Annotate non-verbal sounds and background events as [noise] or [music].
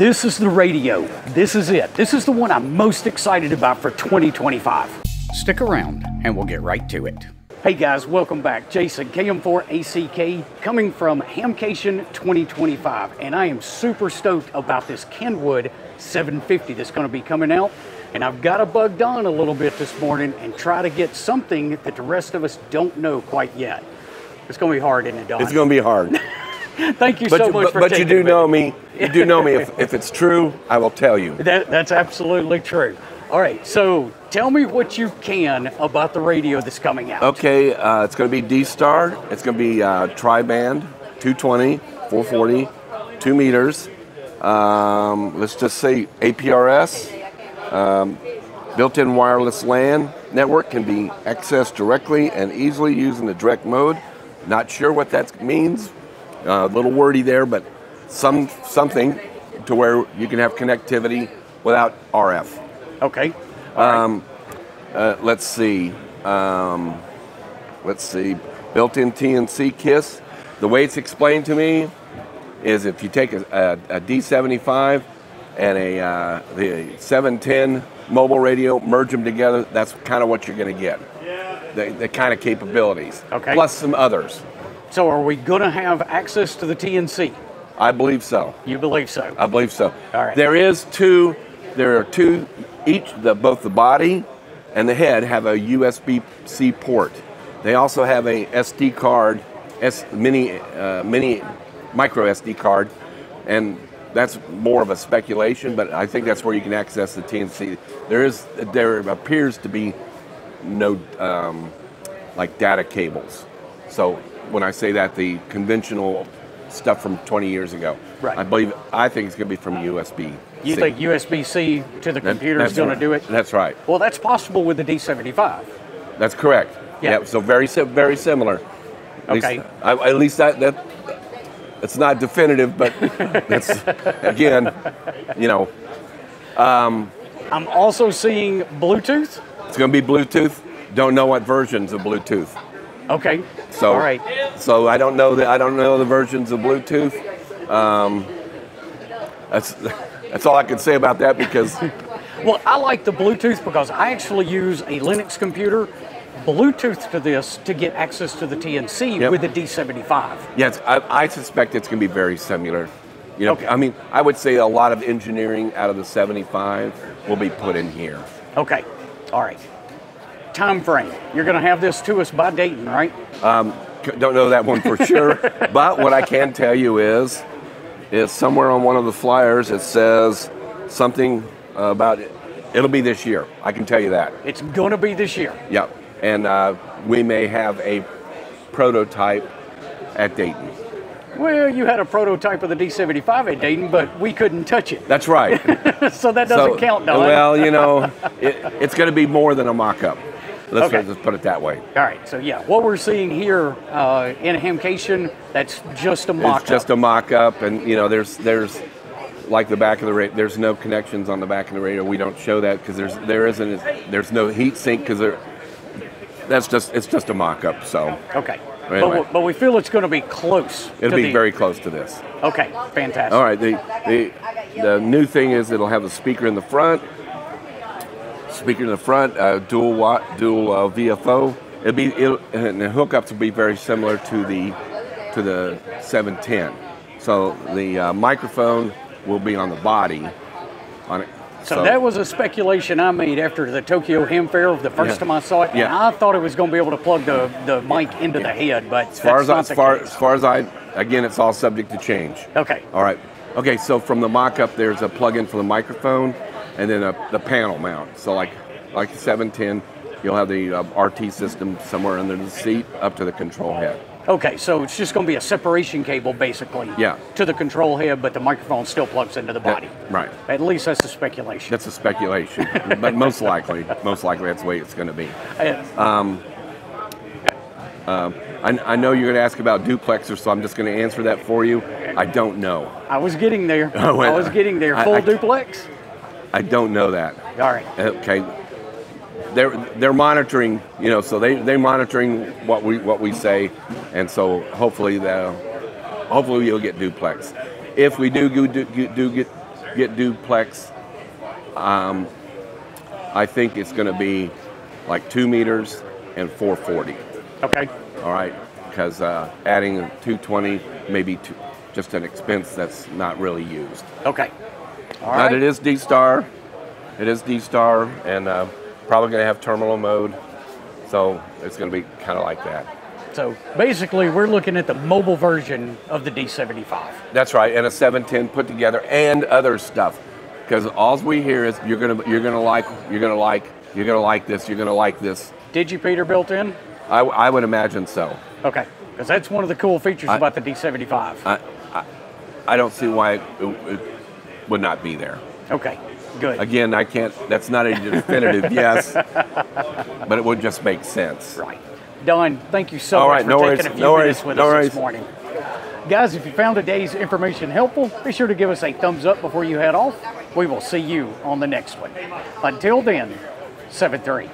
This is the radio. This is it. This is the one I'm most excited about for 2025. Stick around and we'll get right to it. Hey guys, welcome back. Jason, KM4ACK, coming from Hamcation 2025. And I am super stoked about this Kenwood 750 that's going to be coming out. And I've got to bug Don a little bit this morning and try to get something that the rest of us don't know quite yet. It's going to be hard, isn't it, Don? It's going to be hard. [laughs] Thank you but so you, much but, for but you do me. know me. You do know me. [laughs] If, if it's true, I will tell you. That, that's absolutely true. All right, so tell me what you can about the radio that's coming out. Okay, uh, it's going to be D Star. It's going to be uh, tri band, 220, 440, two meters. Um, let's just say APRS. Um, built-in wireless LAN network can be accessed directly and easily using the direct mode. Not sure what that means. Uh, a little wordy there, but some something to where you can have connectivity without RF. Okay. All right. Um, uh, let's see. Um, let's see. Built-in TNC KISS. The way it's explained to me is if you take a, a, a D75 and a uh, the 710 mobile radio, merge them together. That's kind of what you're going to get. The, the kind of capabilities. Okay. Plus some others. So are we going to have access to the TNC? I believe so. You believe so? I believe so. All right. There is two. There are two. Each the both the body and the head have a USB-C port. They also have a SD card, S mini uh, mini micro SD card, and that's more of a speculation. But I think that's where you can access the TNC. There is there appears to be no um, like data cables. So when I say that, the conventional stuff from 20 years ago, Right. I believe I think it's going to be from USB. You think USB-C to the That- computer is going to do it? That's right. Well, that's possible with the D75. That's correct. Yeah. So very very similar. At Okay. Least, I, at least that that it's not definitive, but [laughs] that's again, you know, um, I'm also seeing Bluetooth. it's going to be Bluetooth. Don't know what versions of Bluetooth. Okay. So All right. So I don't know that I don't know the versions of Bluetooth. Um, that's that's all I can say about that because [laughs] Well, I like the Bluetooth because I actually use a Linux computer, Bluetooth to this to get access to the TNC Yep. with the D75. yes, I, I suspect it's going to be very similar. You know, Okay. I mean, I would say a lot of engineering out of the 75 will be put in here. Okay. All right. Time frame. You're going to have this to us by Dayton, right? C- Don't know that one for [laughs] sure, but what I can tell you is, is somewhere on one of the flyers it says something about it. It'll be this year. I can tell you that. It's going to be this year. Yep. And uh, we may have a prototype at Dayton. Well, you had a prototype of the D75 at Dayton, but we couldn't touch it. That's right. [laughs] so that doesn't count, Don. Well, you know, it, it's going to be more than a mock-up. Let's, Okay. let's put it that way. All right, so yeah, what we're seeing here uh, in Hamcation, that's just a mock It's just a mock-up, and you know, there's there's like the back of the radio. There's no connections on the back of the radio. We don't show that because there's there isn't there's no heat sink because there. That's just it's just a mock-up. So Okay. Anyway. But, but we feel it's going to be close. it'll be the- very close to this. Okay, fantastic. All right. The the the new thing is it'll have a speaker in the front. Speaker in the front, uh, dual watt, dual uh, VFO. It'll be it'll, and the hookups will be very similar to the to the 710. So the uh, microphone will be on the body. On it. So, that was a speculation I made after the Tokyo Ham Fair the first Yeah. time I saw it. And Yeah. I thought it was going to be able to plug the, the mic into the head, but as far as I, that's as not far as far as I again, it's all subject to change. Okay. All right. Okay, so from the mock-up, there's a plug-in for the microphone, and then a, the panel mount. So like like the 710, you'll have the uh, RT system somewhere under the seat up to the control head. Okay, so it's just going to be a separation cable basically Yeah. to the control head, but the microphone still plugs into the body. right. At least that's the speculation. That's a speculation, but most likely, most likely that's the way it's going to be. [laughs] Uh, I, I know you're going to ask about duplexers, so I'm just going to answer that for you. I don't know. I was getting there. [laughs] Oh. I was getting there. I- Full I- duplex? I don't know that. All right. Okay. They're they're monitoring, you know, so they they monitoring what we what we say, and so hopefully the hopefully you'll get duplex. If we do go- do, do get get duplex, um, I think it's going to be like two meters and 440. Okay. All right, because uh, adding 220 maybe two, just an expense that's not really used. Okay. All But right. it is D Star. It is D Star, and uh, probably going to have terminal mode. So it's going to be kind of like that. So basically, we're looking at the mobile version of the D75. That's right, and a 710 put together, and other stuff. Because all we hear is you're gonna you're gonna like you're gonna like you're gonna like this you're gonna like this. Digipeater built in? I, I would imagine so. Okay. Because that's one of the cool features I- about the D75. I, I, I don't see why it, it would not be there. okay. Good. Again, I can't. That's not a definitive [laughs] yes, but it would just make sense. Right. Don, thank you so All much right, for no taking worries, a few no minutes worries, with no us worries. this morning. Guys, if you found today's information helpful, be sure to give us a thumbs up before you head off. We will see you on the next one. Until then, 7 3.